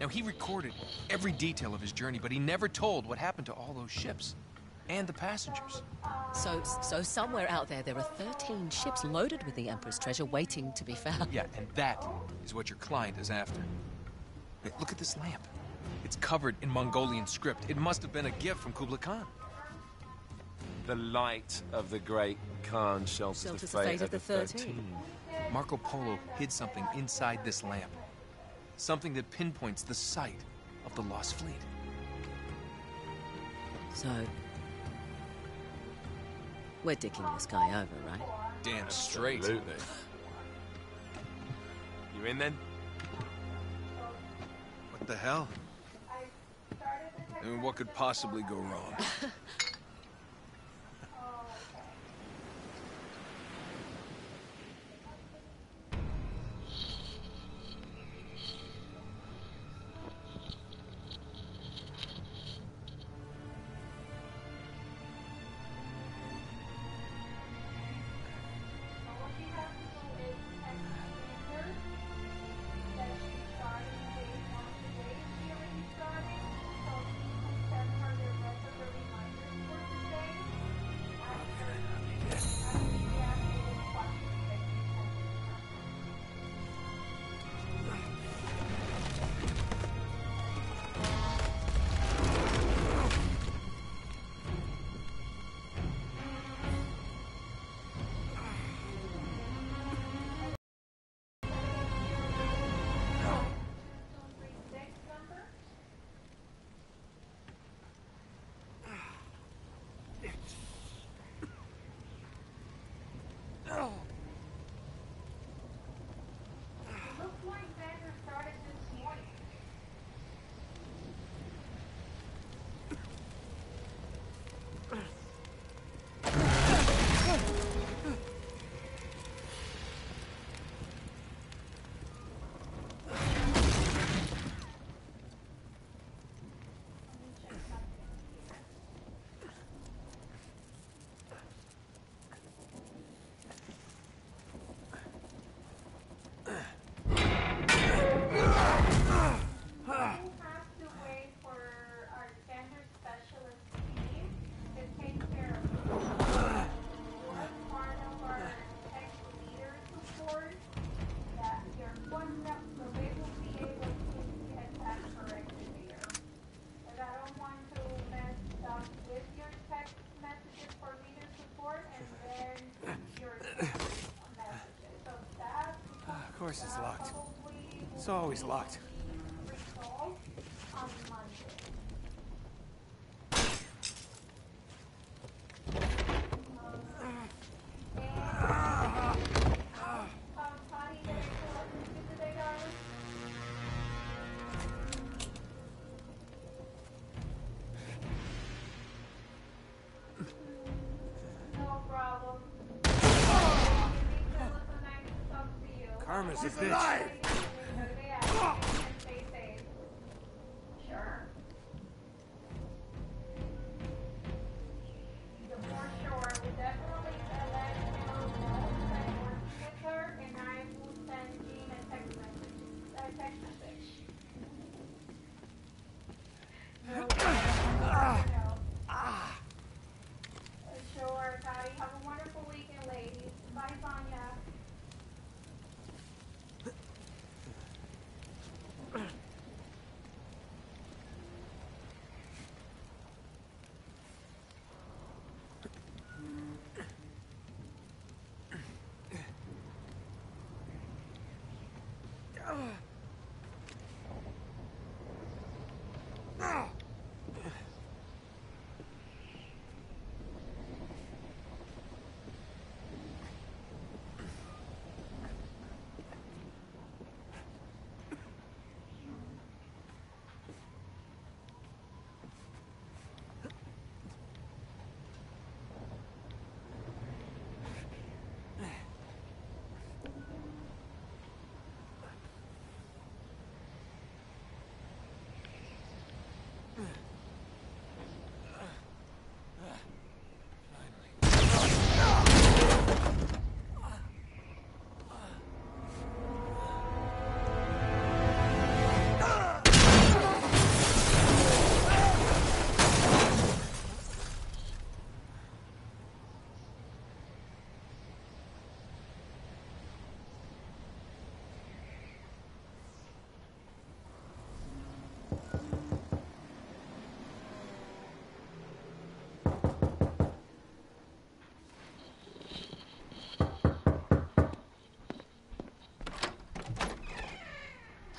Now he recorded every detail of his journey, but he never told what happened to all those ships and the passengers. So, so somewhere out there, there are 13 ships loaded with the Emperor's treasure waiting to be found. Yeah, and that is what your client is after. Hey, look at this lamp. It's covered in Mongolian script. It must have been a gift from Kublai Khan. The light of the great Khan shelters, Shelters the fate, of the 13. Thirteen. Marco Polo hid something inside this lamp. Something that pinpoints the site of the Lost Fleet. So, we're dicking this guy over, right? Damn straight. Absolutely. You in then? What the hell? I mean, what could possibly go wrong? talk always locked. Karma's a bitch. Sure.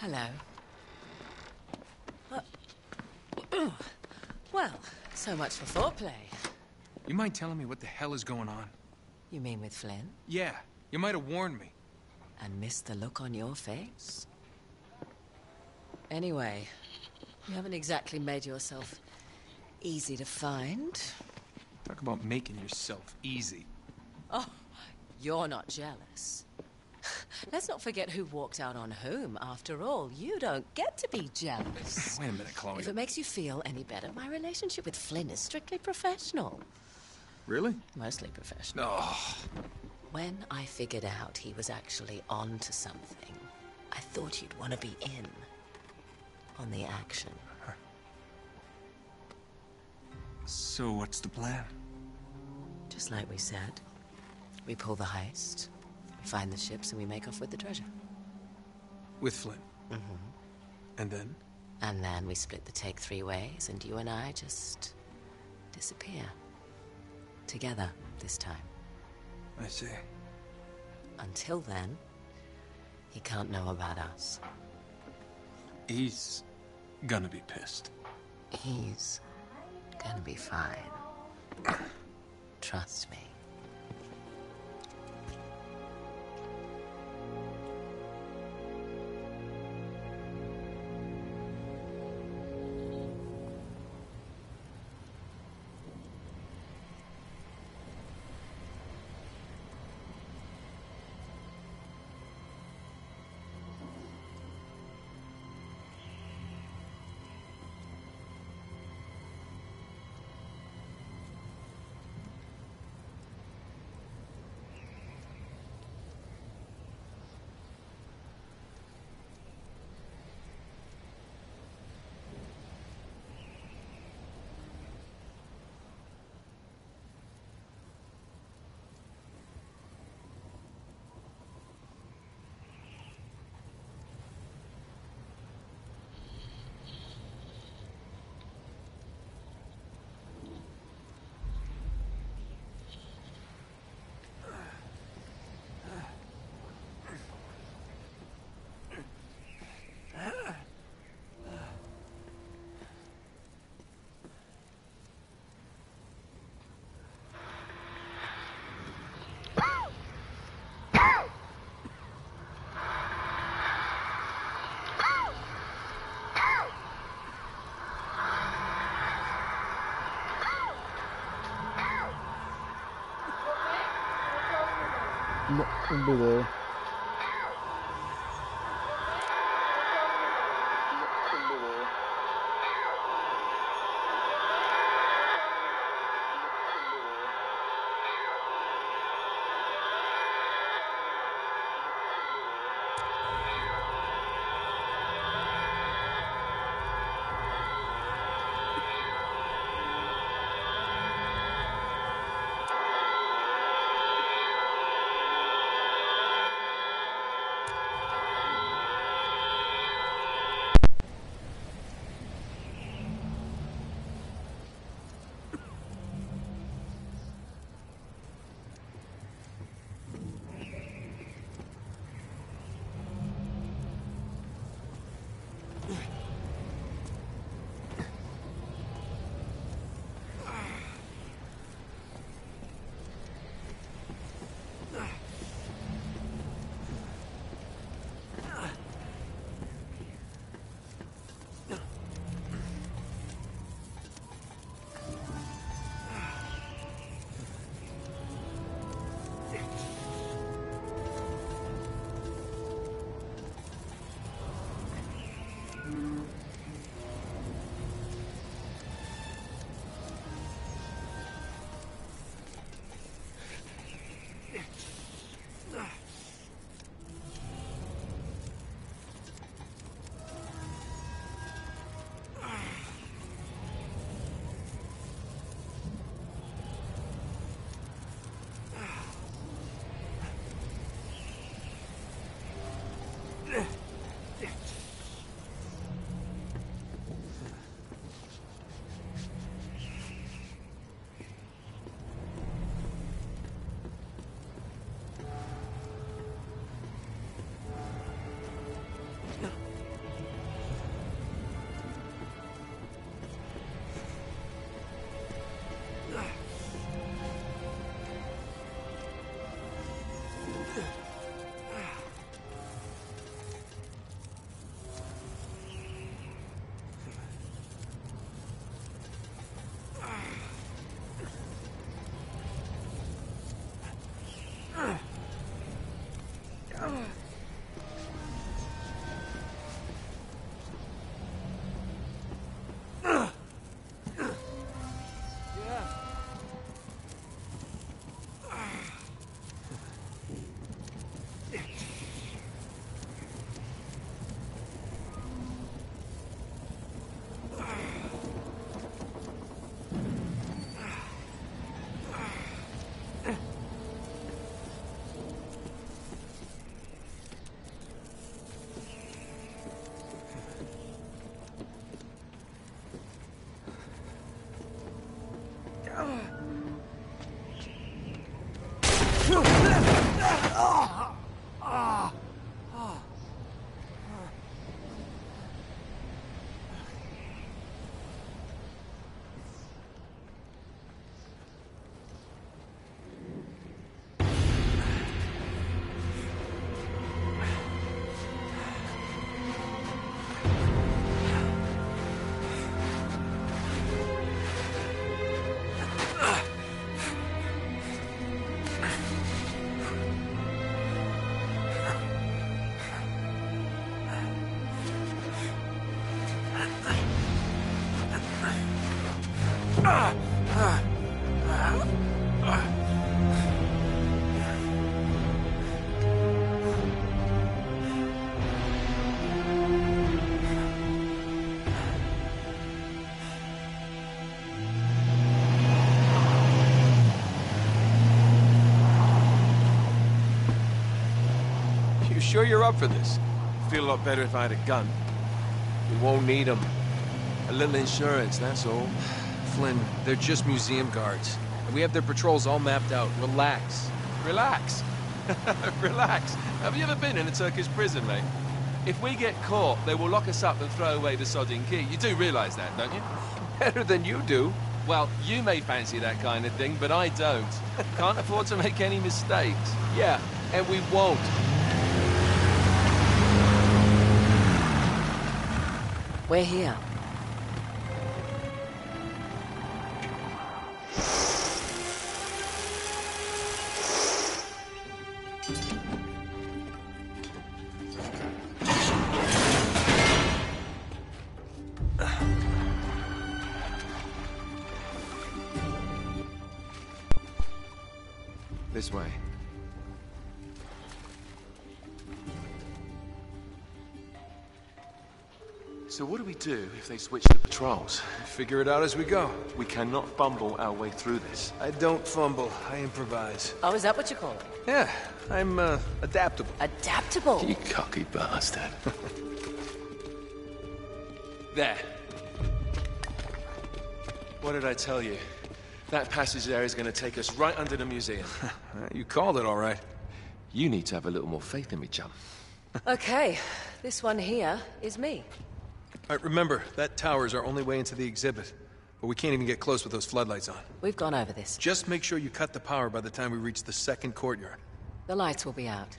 Hello. Uh, well, so much for foreplay. You mind telling me what the hell is going on? You mean with Flynn? Yeah, you might have warned me. And missed the look on your face? Anyway, you haven't exactly made yourself easy to find. Talk about making yourself easy. Oh, you're not jealous. Let's not forget who walked out on whom. After all, you don't get to be jealous. Wait a minute, Chloe. If it makes you feel any better, my relationship with Flynn is strictly professional. Really? Mostly professional. Oh, When I figured out he was actually on to something, I thought you'd want to be in on the action. so what's the plan? Just like we said. We pull the heist, find the ships, and we make off with the treasure. With Flynn. Mm-hmm. And then? And then we split the take three ways, and you and I just disappear. Together, this time. I see. Until then, he can't know about us. He's gonna be pissed. He's gonna be fine. Trust me. Should be sure you're up for this? Feel a lot better if I had a gun. We won't need them. A little insurance, that's all. Flynn, they're just museum guards. And we have their patrols all mapped out. Relax. Relax. Relax. Have you ever been in a Turkish prison, mate? If we get caught, they will lock us up and throw away the sodding key. You do realise that, don't you? Better than you do. Well, you may fancy that kind of thing, but I don't. Can't afford to make any mistakes. Yeah, and we won't. We're here. Do if they switch the patrols? Figure it out as we go. We cannot fumble our way through this. I don't fumble. I improvise. Oh, is that what you call it? Yeah, I'm, uh, adaptable. Adaptable. You cocky bastard. there. What did I tell you? That passage there is going to take us right under the museum. You called it all right. you need to have a little more faith in me, chum. Okay, this one here is me. All right, remember, that tower is our only way into the exhibit. But we can't even get close with those floodlights on. We've gone over this. Just make sure you cut the power by the time we reach the second courtyard. The lights will be out.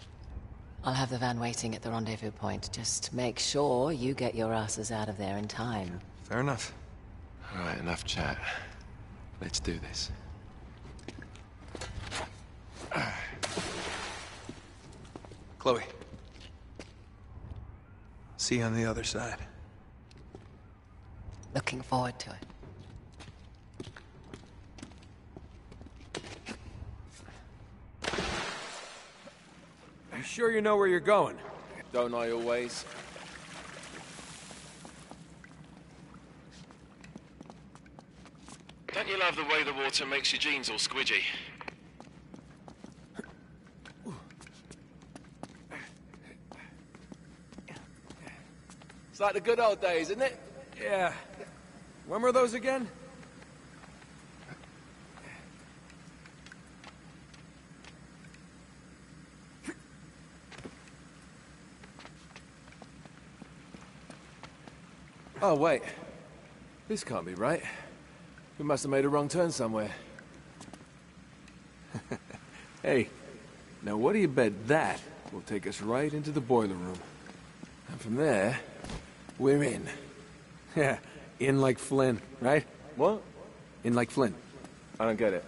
I'll have the van waiting at the rendezvous point. Just make sure you get your asses out of there in time. Fair enough. All right, enough chat. Let's do this. Chloe. See you on the other side. Looking forward to it. You sure you know where you're going? Don't I always? Don't you love the way the water makes your jeans all squidgy? It's like the good old days, isn't it? Yeah. When were those again? Oh, wait. This can't be right. We must have made a wrong turn somewhere. Hey, now what do you bet that will take us right into the boiler room? And from there, we're in. Yeah, in like Flynn, right? What? In like Flynn. I don't get it.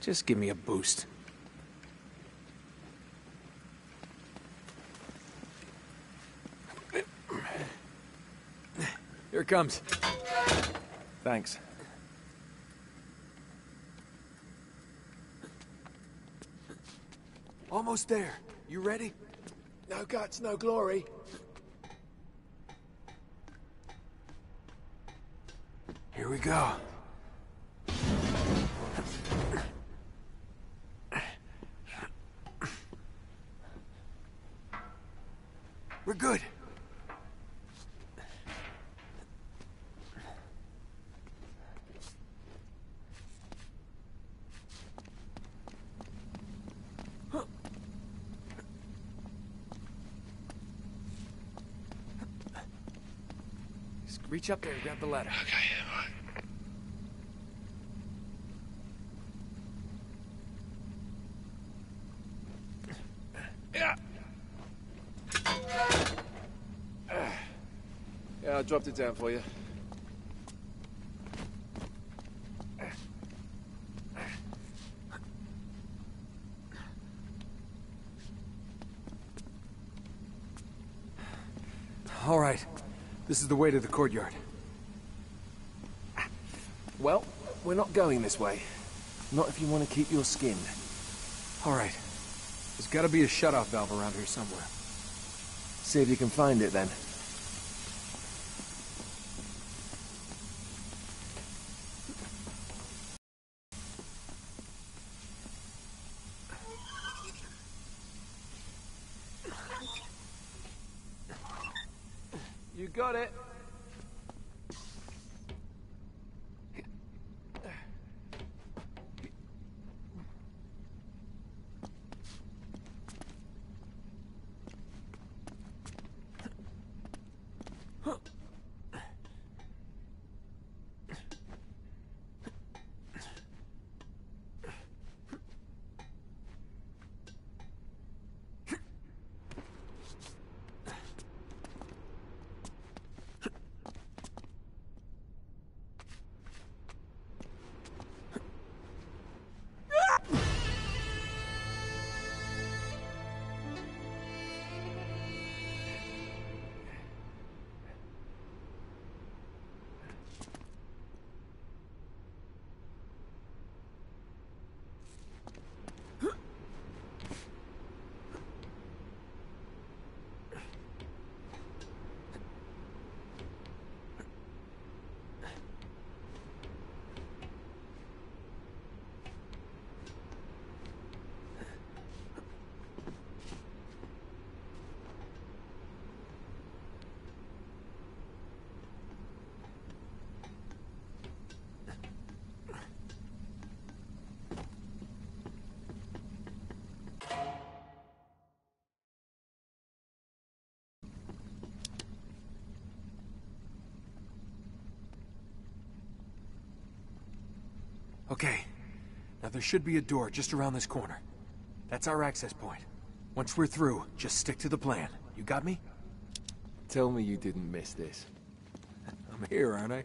Just give me a boost. Here it comes. Thanks. Almost there. You ready? No guts, no glory. Here we go. We're good. Just reach up there and grab the ladder. Okay, Yeah. Yeah, I dropped it down for you. All right. This is the way to the courtyard. Well, we're not going this way. Not if you want to keep your skin. All right. There's got to be a shut-off valve around here somewhere. See if you can find it then. Okay. Now there should be a door just around this corner. That's our access point. Once we're through, just stick to the plan. You got me? Tell me you didn't miss this. I'm here, aren't I?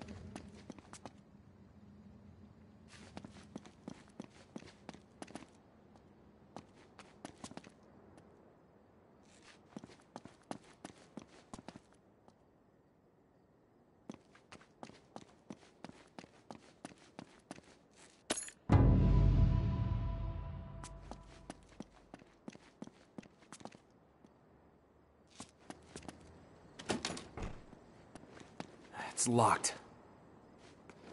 It's locked.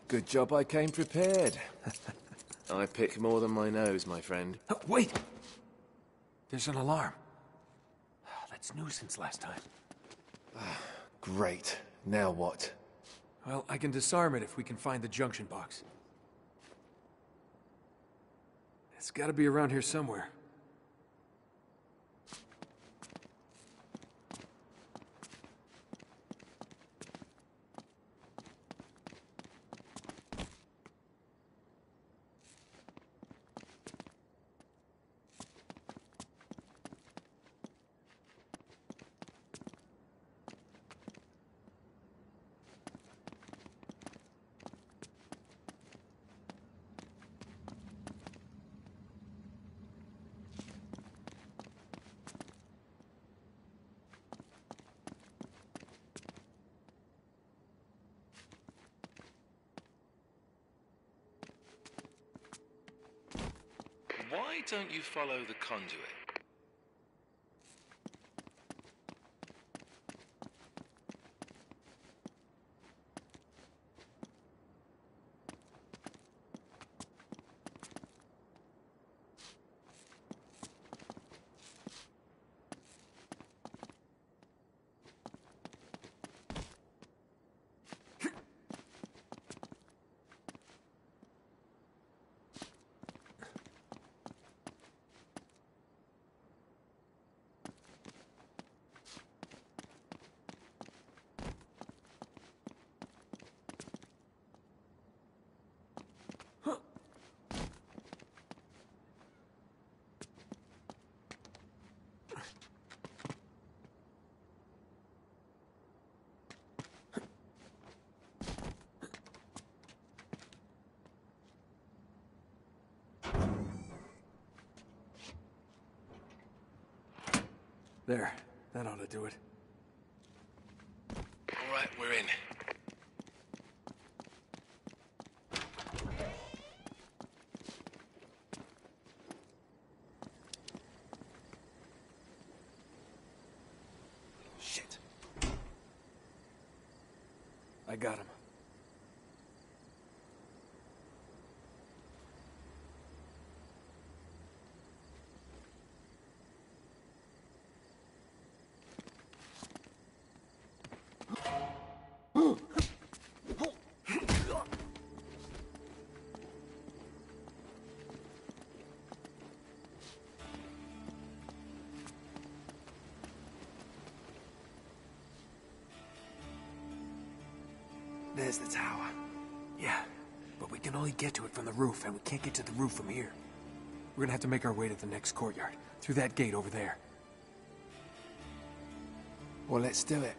Good job I came prepared. I pick more than my nose, my friend. Oh, wait! There's an alarm. That's new since last time. Great. Now what? Well, I can disarm it if we can find the junction box. It's gotta be around here somewhere. Why don't you follow the conduit? There. That ought to do it. All right, we're in. There's the tower. Yeah, but we can only get to it from the roof, and we can't get to the roof from here. We're gonna have to make our way to the next courtyard, through that gate over there. Well, let's do it.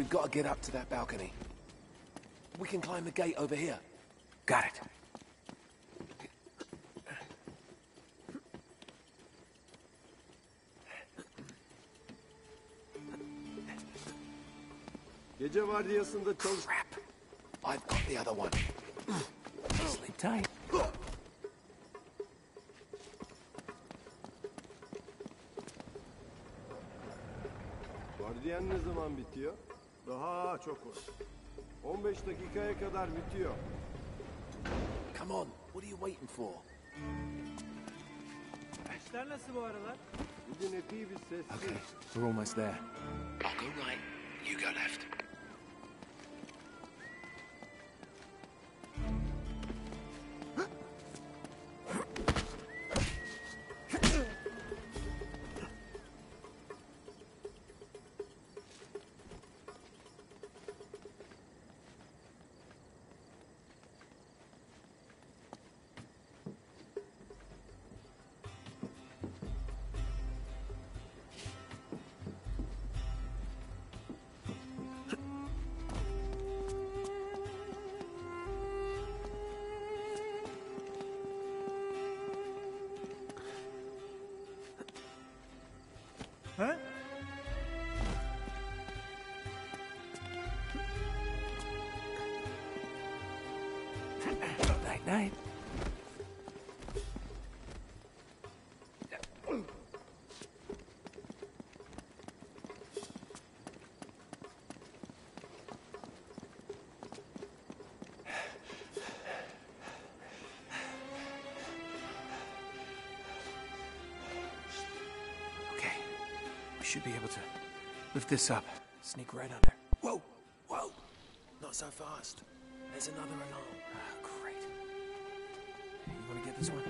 We've got to get up to that balcony. We can climb the gate over here. Got it. Gece vardiyasında çalış... Crap. I've got the other one. Sleep tight. Vardiyan ne zaman bitiyor? Daha çok var. 15 dakikaya kadar bitiyor. Come on. What are you waiting for? İşler nasıl bu aralar? Bugün epey bir sessiz. Okay, we're almost there. I'll go right. You go left. Ha? Night night. Should be able to lift this up. Sneak right under. Whoa! Whoa! Not so fast. There's another alarm. Ah, great. You want to get this one?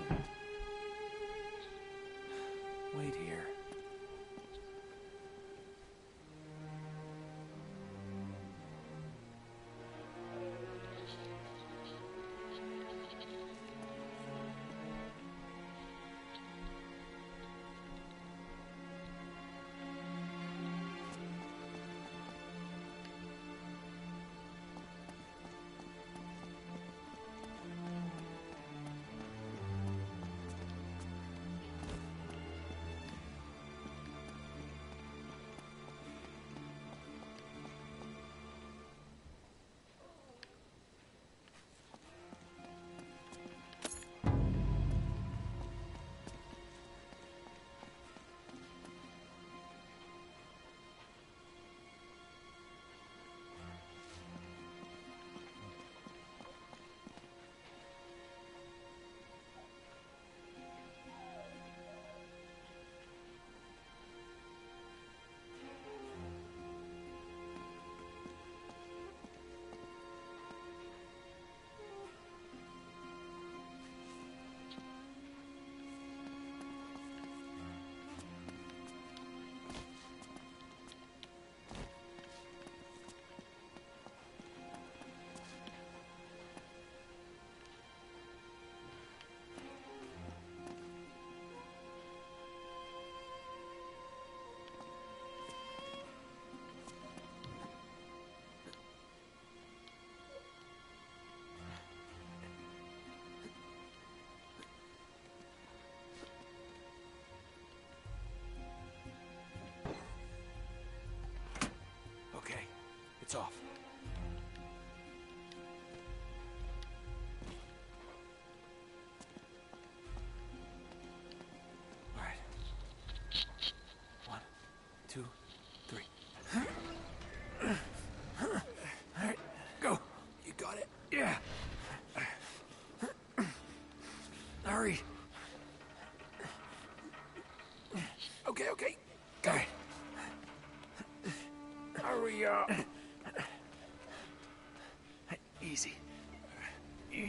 Off.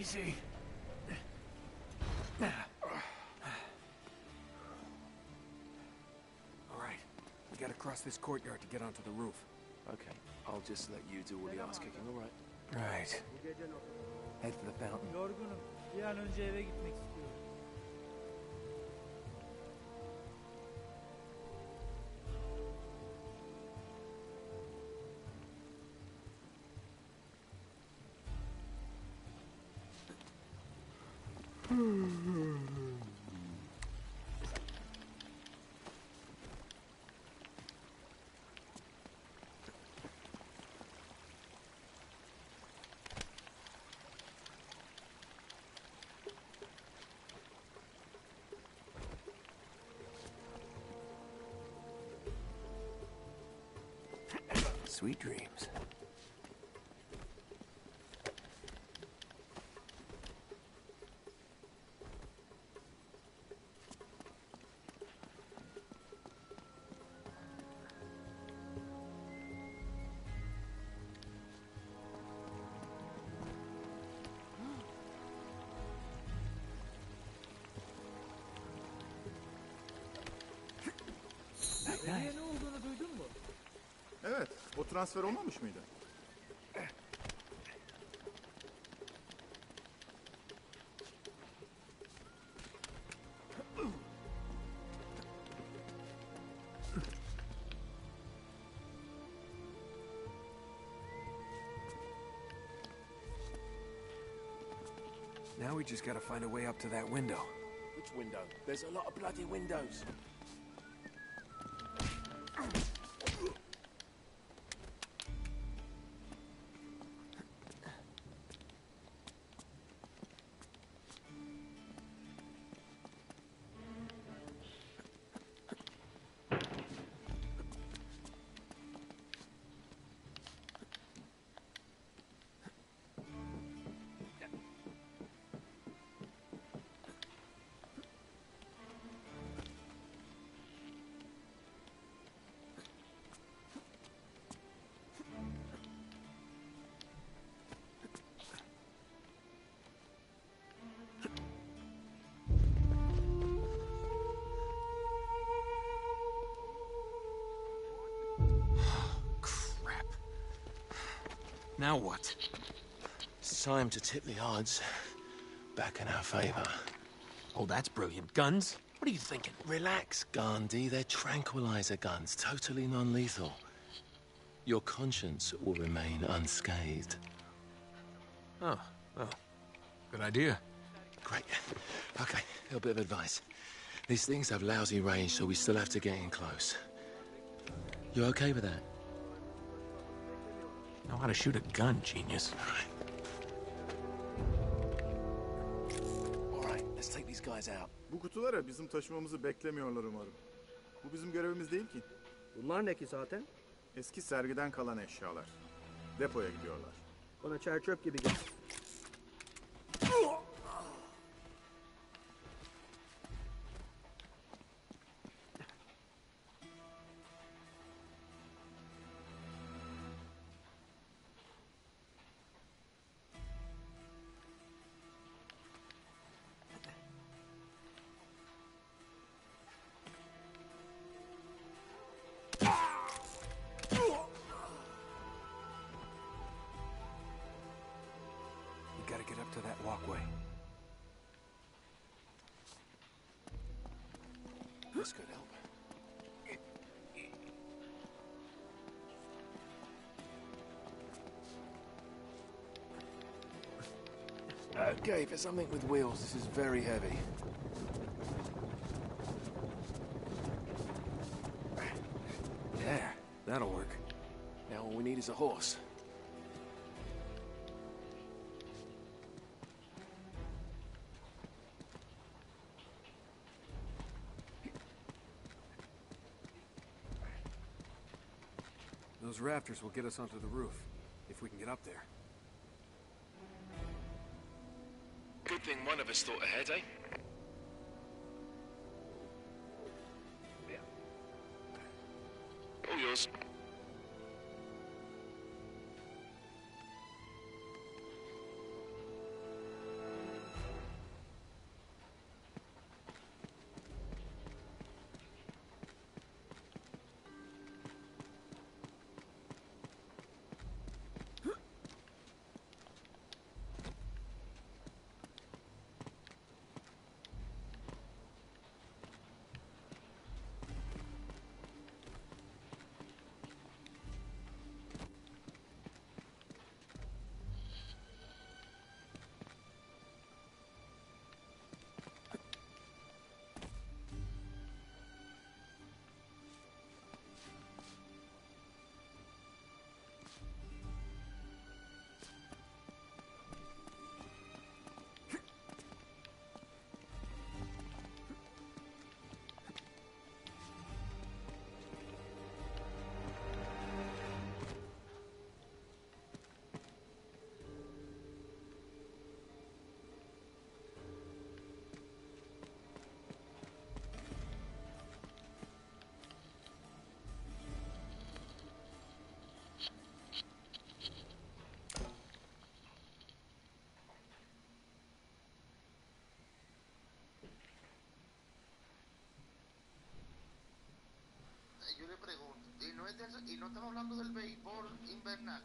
Easy. All right. We gotta cross this courtyard to get onto the roof. Okay, I'll just let you do all the ass kicking, all right? Right. Head for the fountain. Sweet dreams. Transfer olmamış mıydı? Now we just gotta find a way up to that window. Which window? There's a lot of bloody windows. Now what? It's time to tip the odds back in our favor. Oh, that's brilliant. Guns? What are you thinking? Relax, Gandhi. They're tranquilizer guns, totally non-lethal. Your conscience will remain unscathed. Oh, well, good idea. Great. Okay, a little bit of advice. These things have lousy range, so we still have to get in close. You okay with that? Know how to shoot a gun, genius. All right, let's take these guys out. Bu kutulara bizim taşımamızı beklemiyorlar umarım. Bu bizim görevimiz değil ki. Bunlar ne ki zaten? Eski sergiden kalan eşyalar. Depoya gidiyorlar. Bana çer çöp gibi gel. Walkway. This could help. Okay, for something with wheels, this is very heavy. Yeah, that'll work. Now all we need is a horse. rafters will get us onto the roof, if we can get up there. Good thing one of us thought ahead, eh? y no estamos hablando del béisbol invernal,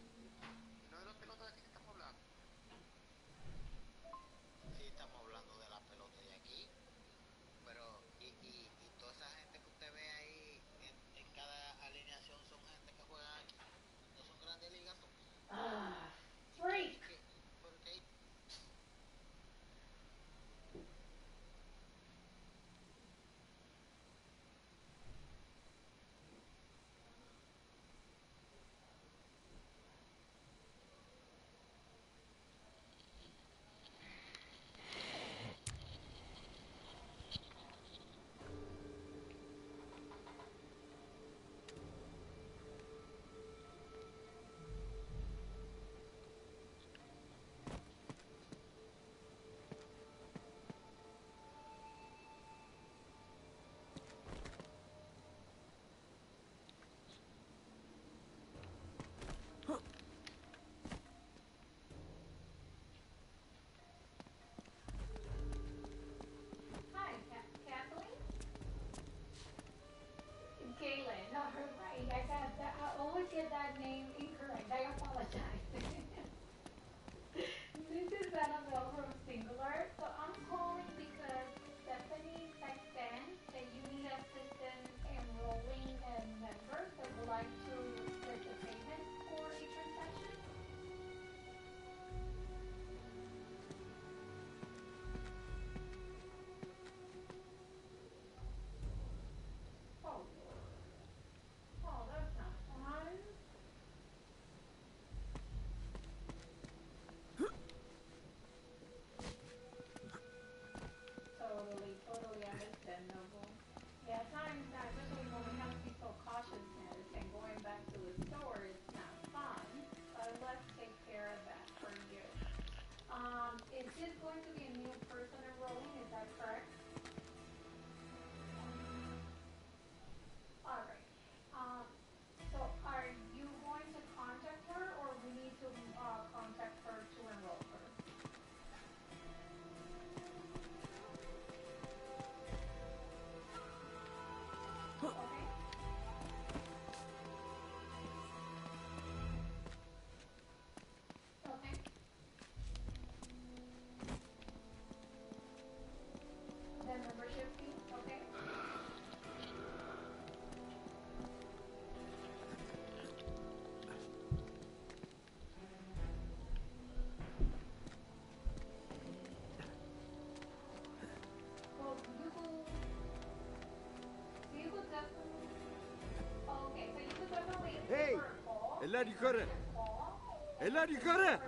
Eller yukarı. Eller yukarı.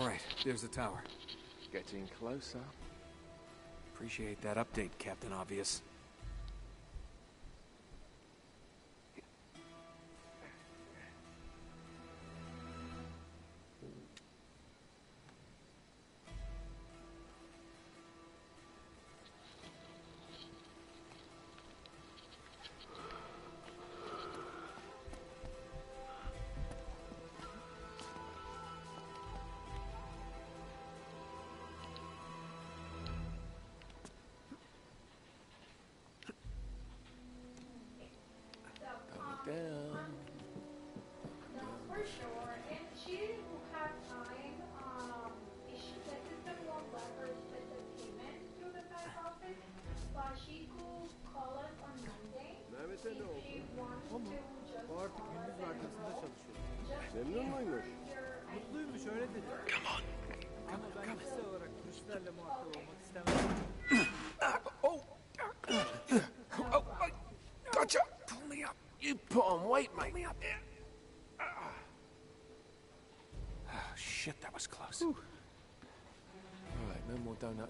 All right, there's the tower. Getting closer. Appreciate that update, Captain Obvious.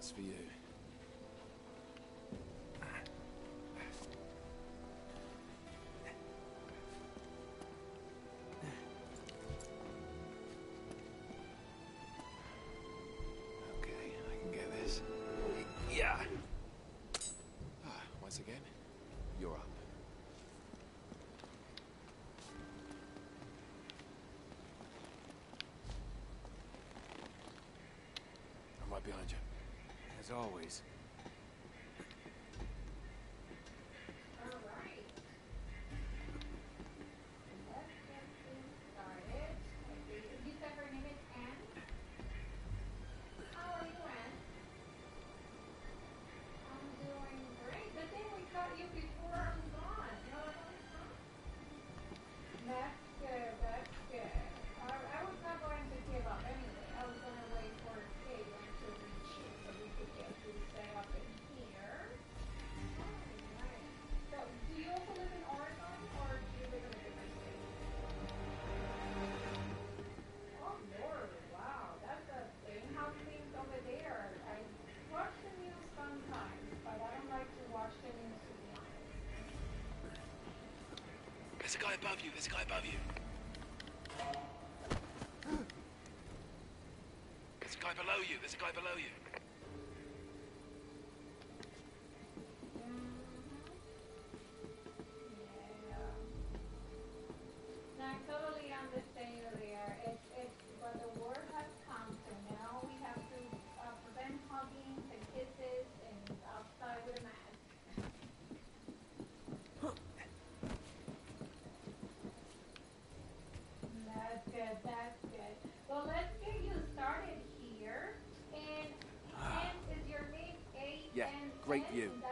that's for you. Okay, I can get this. Yeah. Ah, once again, you're up. I'm right behind you always. Guy above you. There's a guy above you. There's a guy below you. There's a guy below you.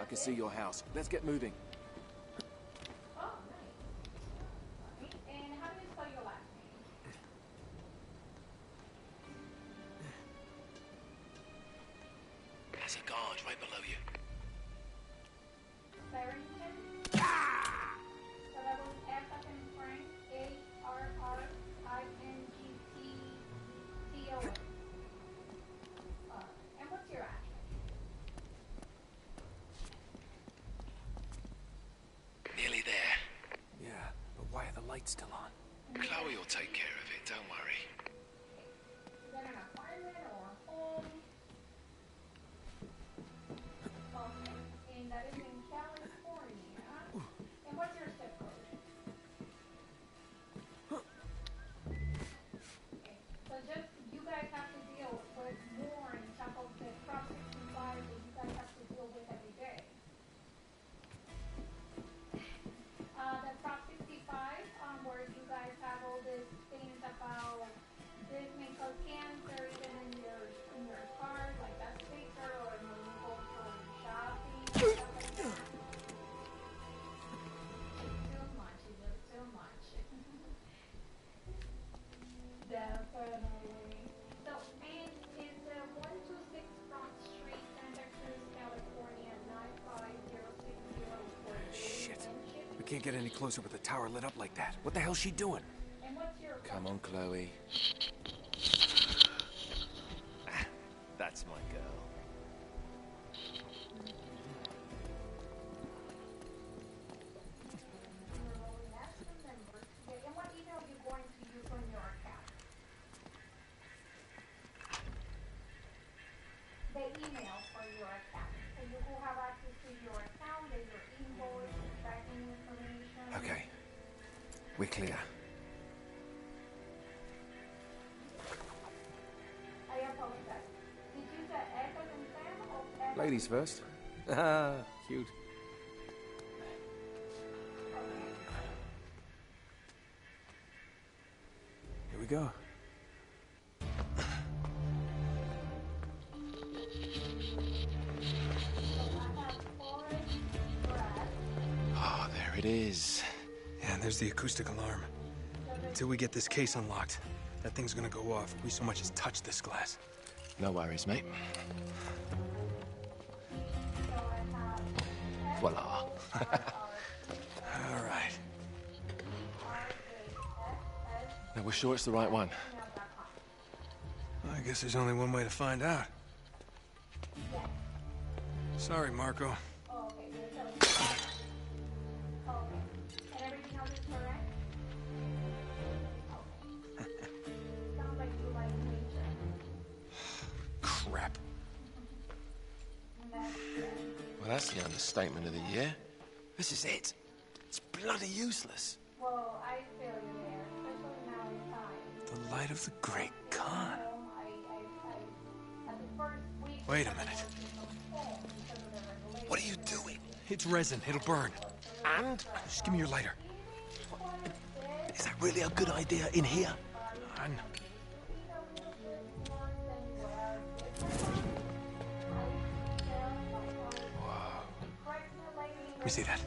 Can see your house. Let's get moving. Okay, can't get any closer with the tower lit up like that. What the hell's she doing? And what's your Come on, Chloe. Ladies first. Ah, cute. Here we go. Ah, there it is. Yeah, and there's the acoustic alarm. Until we get this case unlocked, that thing's gonna go off if we so much as touch this glass. No worries, mate. All right. Now, we're sure it's the right one. Well, I guess there's only one way to find out. Sorry, Marco. Of the Great Khan. Wait a minute. What are you doing? It's resin. It'll burn. And? Just give me your lighter. Is that really a good idea in here? On. Let me see that.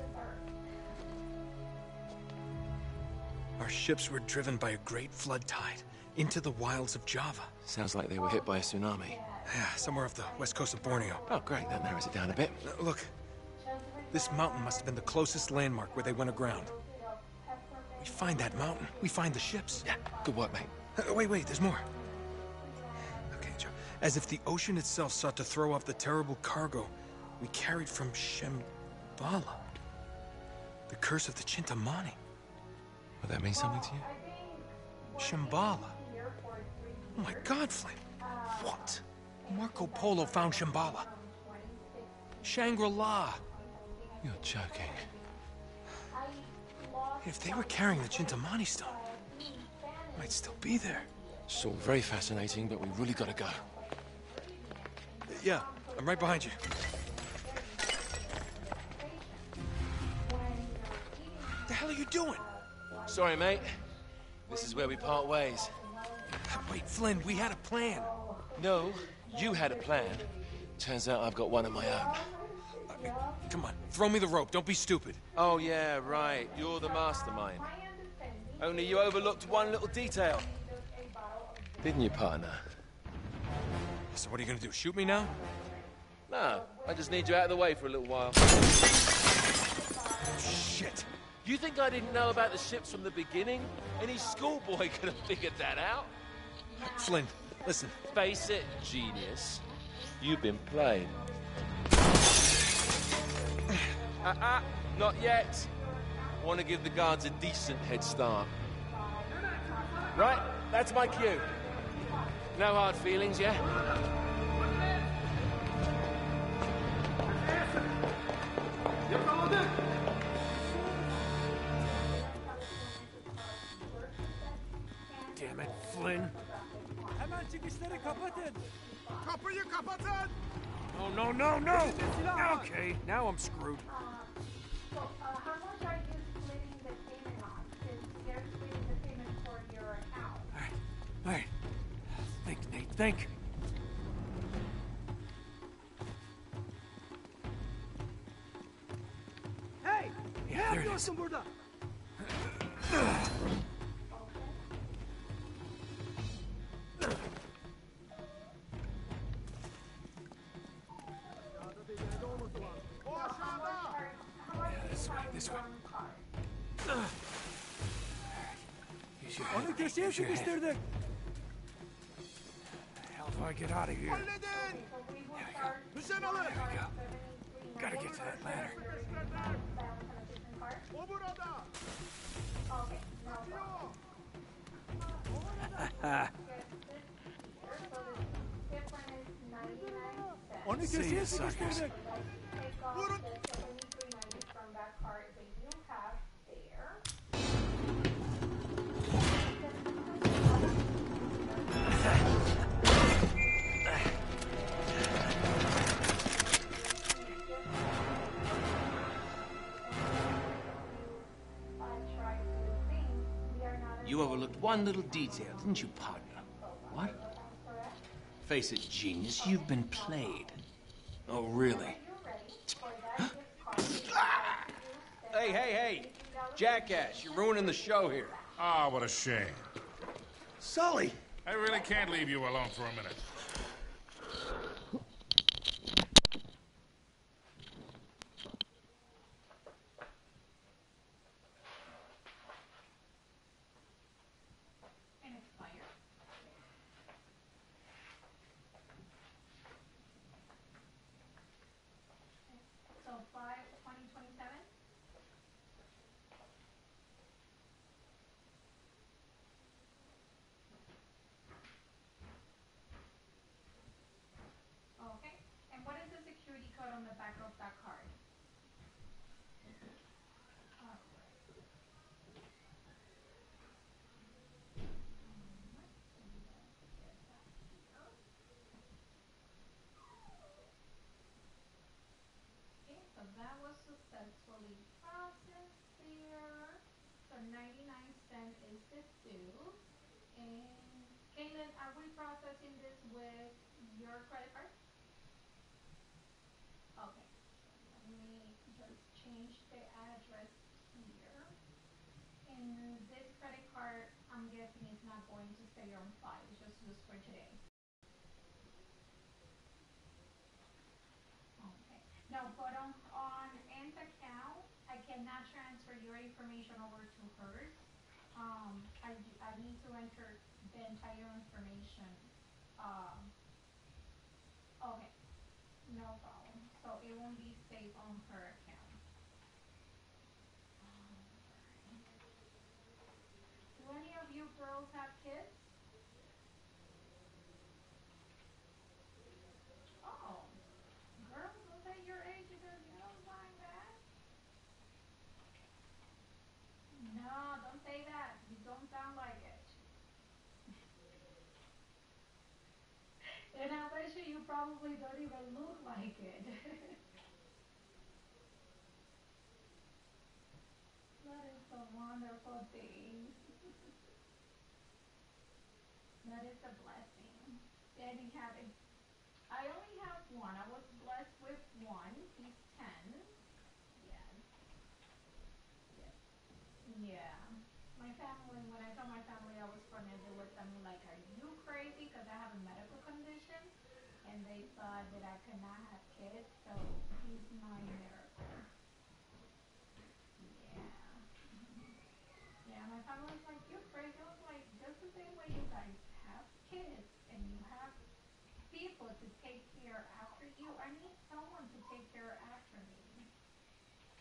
Our ships were driven by a great flood tide into the wilds of Java. Sounds like they were hit by a tsunami. Yeah, somewhere off the west coast of Borneo. Oh, great. That narrows it down a bit. Uh, Look, this mountain must have been the closest landmark where they went aground. We find that mountain. We find the ships. Yeah, good work, mate. Uh, wait, wait, there's more. Okay, Joe. As if the ocean itself sought to throw off the terrible cargo we carried from Shambhala. The curse of the Chintamani. Would that mean something to you? Shambhala. Oh my god, Flynn. What? Marco Polo found Shambhala. Shangri-La. You're joking. If they were carrying the Chintamani stone, it might still be there. It's all very fascinating, but we really gotta go. Yeah, I'm right behind you. What The hell are you doing? Sorry, mate. This is where we part ways. Wait, Flynn, we had a plan. No, you had a plan. Turns out I've got one of my own. Uh, come on, throw me the rope. Don't be stupid. Oh, yeah, right. You're the mastermind. Only you overlooked one little detail. Didn't you, partner? So what are you gonna do? Shoot me now? No, I just need you out of the way for a little while. Shit. You think I didn't know about the ships from the beginning? Any schoolboy could have figured that out. Flynn, listen. Face it, genius. You've been played. Uh-uh, not yet. Want to give the guards a decent head start. Right, that's my cue. No hard feelings, yeah? Damn it, Flynn. Hemen çıkışları kapatın. Kapıyı kapatın! No, no, no, no! Okay, now I'm screwed. So, uh, how much are you splitting the payment on? Since they're splitting the payment for your account. All right. Think, Nate, think. Hey! Yeah, there it is. yapıyorsun burada? Yeah, Onu köşeye sıkıştırdık. Hell if I get out of here. Halledin! Nişan alın! Gotta get to that ladder. O burada! Onu See köşeye sıkıştırdık. Vurun! You overlooked one little detail, didn't you, partner? What? Face it, genius, you've been played. Oh, really? Hey, hey, hey! Jackass, you're ruining the show here. Ah, what a shame. Sully! I really can't leave you alone for a minute. And expire. So five, twenty twenty-seven? Okay, and what is the security code on the back of that card? Okay, so that was successfully processed there. So ninety-nine cent is the due. Eh, and Caitlin, are we processing this with your credit card? Okay, let me just change the address here. And this credit card, I'm guessing is not going to stay on file, it's just used for today. Okay, now, but on, on Ann's account, I cannot transfer your information over to hers. Um, I, I need to enter the entire information, um, okay, no problem, so it won't be saved on her account. Do any of you girls have kids? Oh, girls of at your age, you don't, you don't mind that? No, don't say that. You don't sound like it. And I bet you you probably don't even look like it. that is a wonderful thing. that is a blessing. Daddy have it. I only have one. I was blessed with one. He's ten. Yes. Yes. Yeah. My family, when I told my family I was pregnant, they looked at me like, are you crazy? Because I have a medical condition. And they thought that I could not have kids, so he's my miracle. Yeah. Yeah, my family was like, you're crazy. I was like, just the same way you guys have kids and you have people to take care after you. I need someone to take care after me.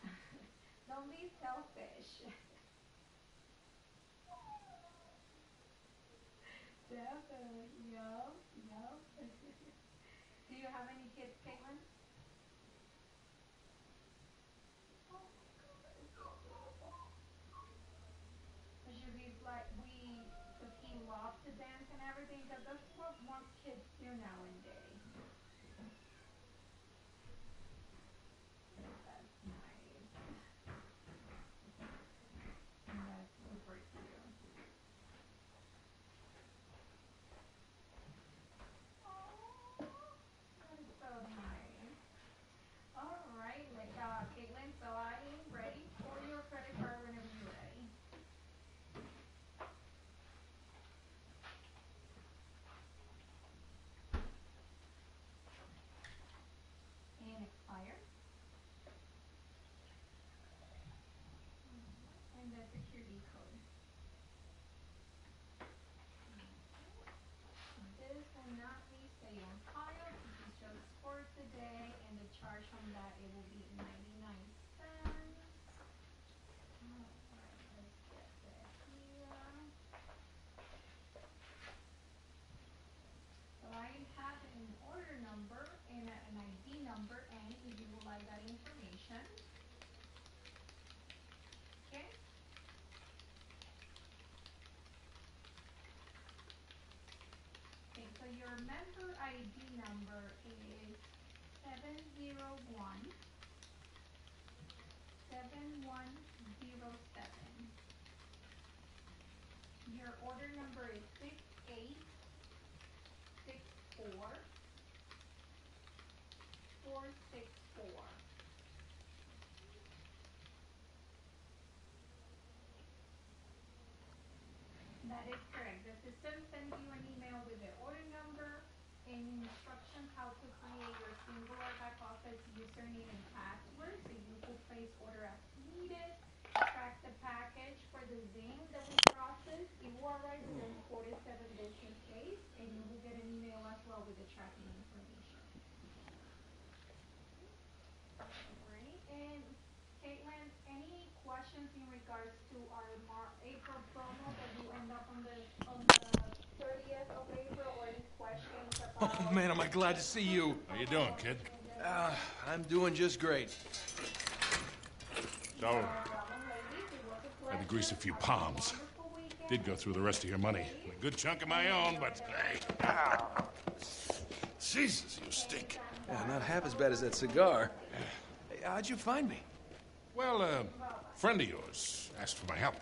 Don't be selfish. You have any kids, Caitlin? Cause you be like we, cause he loves to dance and everything. Cause that's what most kids do. That's nice. That's super cute. That is so nice. All right, like, uh, Caitlin, so I am ready for your credit card whenever you're ready. And expire. And the security code. This will not be stay on file, this is just for today, and the charge on that, it will be ninety-nine cents. Alright, let's get that here. So I have an order number and a- an ID number, and if you would like that information. Okay? Okay, so your member ID number is seven zero one seven one zero seven. Your order number is six eight six four four six four. That is correct. The system sends you an email with the order number and instructions how to create your singular back office username and password so you can place order as needed. Track the package for the Zing that we process. It will arrive within four to seven business days and you will get an email as well with the tracking information. Alright, and Caitlin, any questions in regards to our Mar- April promo that you end up on the, on the thirtieth of April, or any questions about? Oh, man, am I glad to see you. How you doing, kid? Uh, I'm doing just great. So, had to grease a few palms. Did go through the rest of your money. A good chunk of my own, but hey. ah. Jesus, you stink. Yeah, not half as bad as that cigar. Hey, how'd you find me? Well, a friend of yours asked for my help.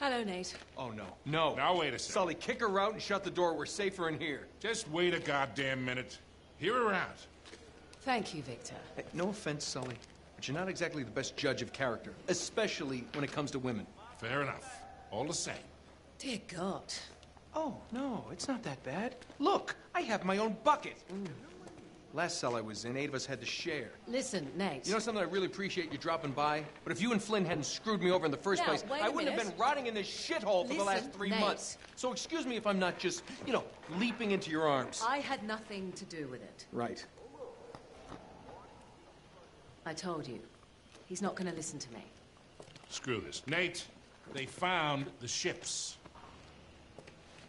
Hello, Nate. Oh, no. No. Now, wait a second. Sully, kick her out and shut the door. We're safer in here. Just wait a goddamn minute. Hear her out. Thank you, Victor. Hey, no offense, Sully, but you're not exactly the best judge of character, especially when it comes to women. Fair enough. All the same. Dear God. Oh, no, it's not that bad. Look, I have my own bucket. Mm. Last cell I was in, eight of us had to share. Listen, Nate. You know something? I really appreciate you dropping by. But if you and Flynn hadn't screwed me over in the first Now, place, I wouldn't have been rotting in this shithole for the last three Nate. months. So excuse me if I'm not just, you know, leaping into your arms. I had nothing to do with it. Right. I told you. He's not going to listen to me. Screw this. Nate, They found the ships.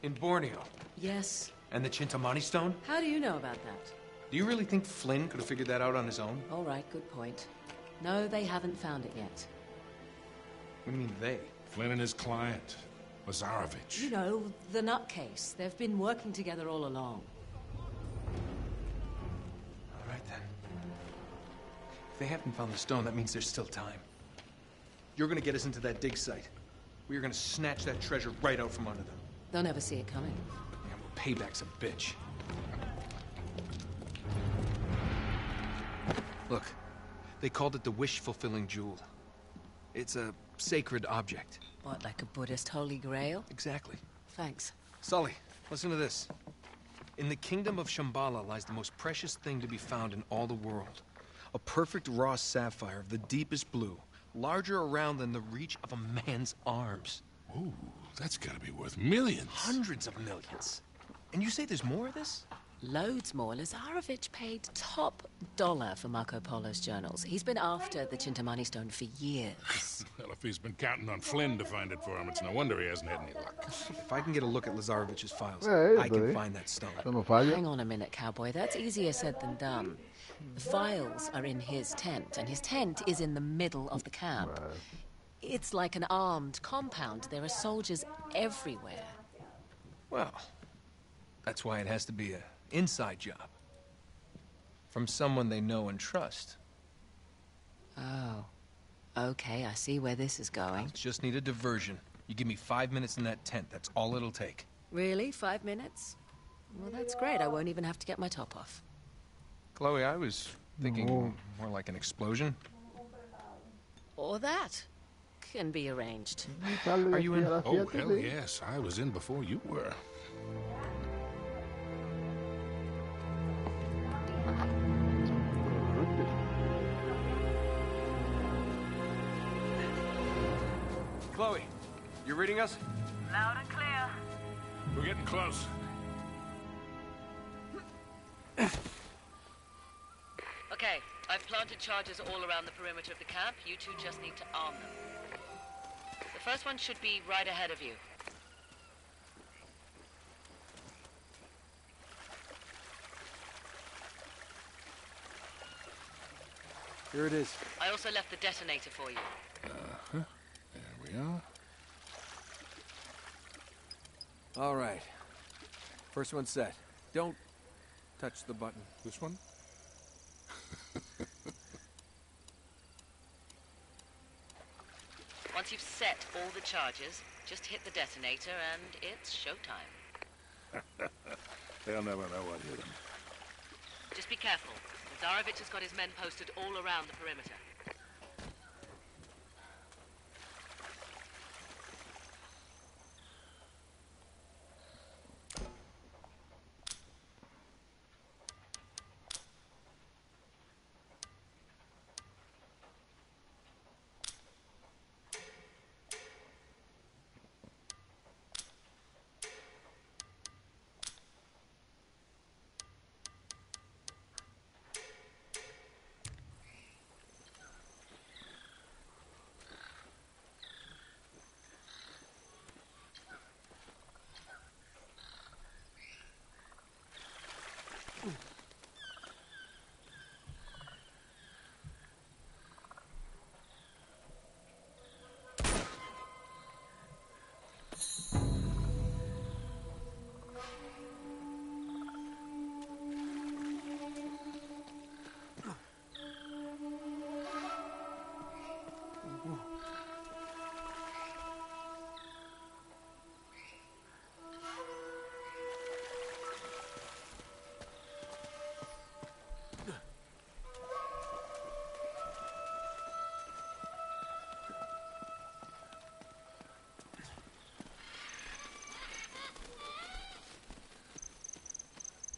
In Borneo. Yes. And the Chintamani stone? How do you know about that? Do you really think Flynn could have figured that out on his own? All right, good point. No, they haven't found it yet. What do you mean they? Flynn and his client, Lazarevich. You know, the nutcase. They've been working together all along. All right then. If they haven't found the stone, that means there's still time. You're gonna get us into that dig site. We are gonna snatch that treasure right out from under them. They'll never see it coming. Yeah, well, payback's a bitch. Look, they called it the wish-fulfilling jewel. It's a sacred object. What, like a Buddhist holy grail? Exactly. Thanks. Sully, listen to this. In the kingdom of Shambhala lies the most precious thing to be found in all the world. A perfect raw sapphire of the deepest blue, larger around than the reach of a man's arms. Ooh, that's gotta be worth millions. Hundreds of millions. And you say there's more of this? Loads more. Lazarevich paid top dollar for Marco Polo's journals. He's been after the Chintamani stone for years. Well, if he's been counting on Flynn to find it for him, it's no wonder he hasn't had any luck. If I can get a look at Lazarevich's files, É, I isso can find that stone. Você não falha. Hang on a minute, cowboy. That's easier said than done. The files are in his tent, and his tent is in the middle of the camp. It's like an armed compound. There are soldiers everywhere. Well, that's why it has to be a inside job. From someone they know and trust. Oh. Okay, I see where this is going. Just need a diversion. You give me five minutes in that tent, that's all it'll take. Really? Five minutes? Well, that's great. I won't even have to get my top off. Chloe, I was thinking No. more like an explosion. Or that. Can be arranged. Are you in? Oh, hell yes. I was in before you were. Chloe, you reading us? Loud and clear. We're getting close. Okay, I've planted charges all around the perimeter of the camp. You two just need to arm them. The first one should be right ahead of you. Here it is. I also left the detonator for you. Uh-huh. There we are. All right. First one set. Don't touch the button. This one? Once you've set all the charges, just hit the detonator and it's showtime. They'll never know what hit them. Just be careful. Lazarevich has got his men posted all around the perimeter.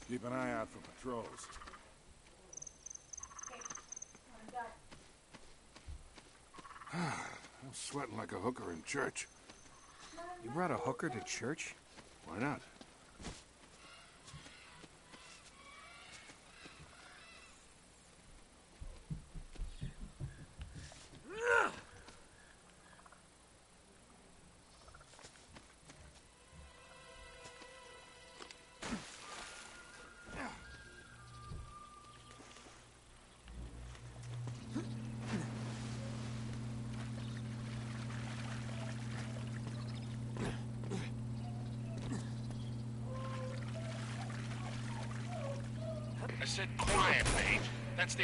Keep an eye out for patrols. I'm sweating like a hooker in church. You brought a hooker to church? Why not?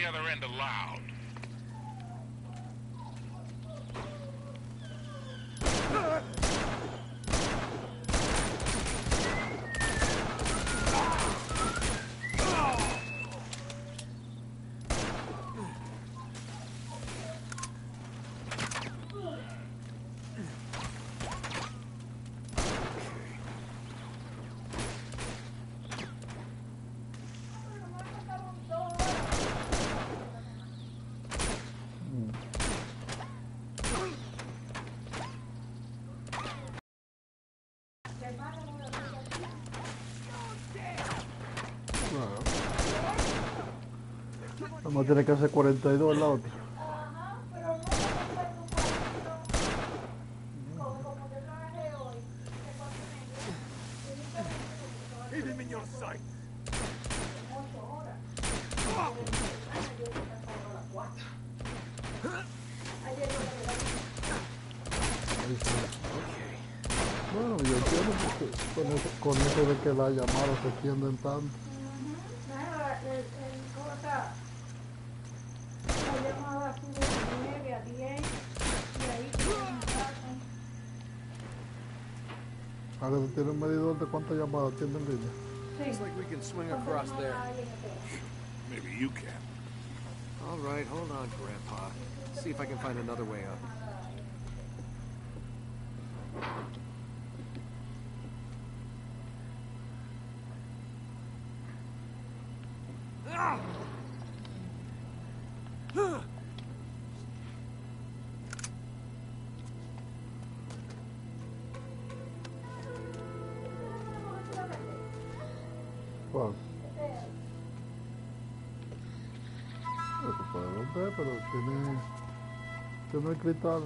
The other end of Vamos a tener que hacer 42 en la otra. Keep him in your sight. Bueno, yo entiendo porque con eso, con eso de que las llamadas se extienden tanto. Medidor de cuántas llamadas tiene en línea. Looks like we can swing across there. Maybe you can. All right, hold on, Grandpa. See if I can find another way up. Tiene el cristal.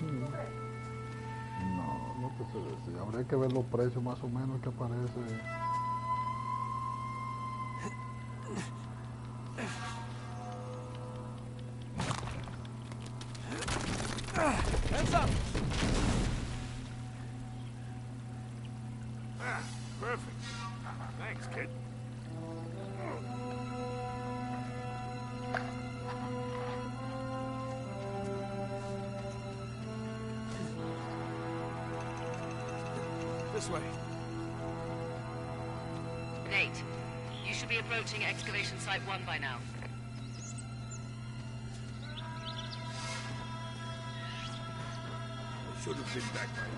Mm. No, no te sé decir. Habría que ver los precios más o menos que aparece. Have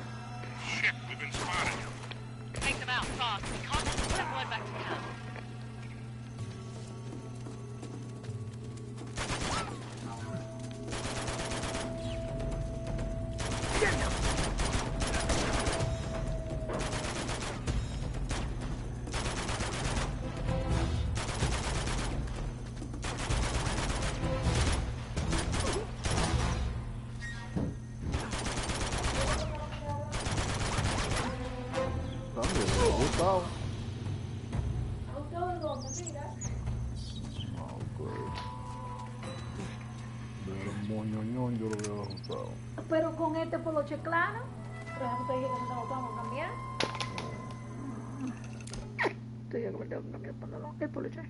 Te dije que me tengo que cambiar el pantalón, el poloche.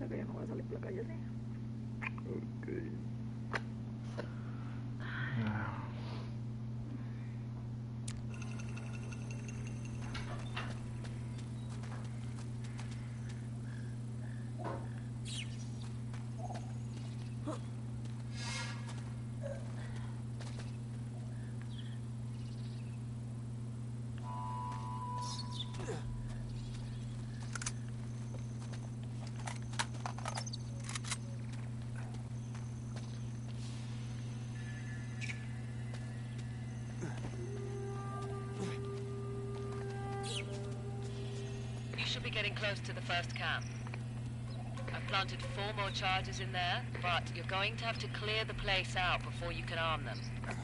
Es que yo no voy a salir por la calle así. Ok. Be getting close to the first camp. I've planted four more charges in there, but you're going to have to clear the place out before you can arm them.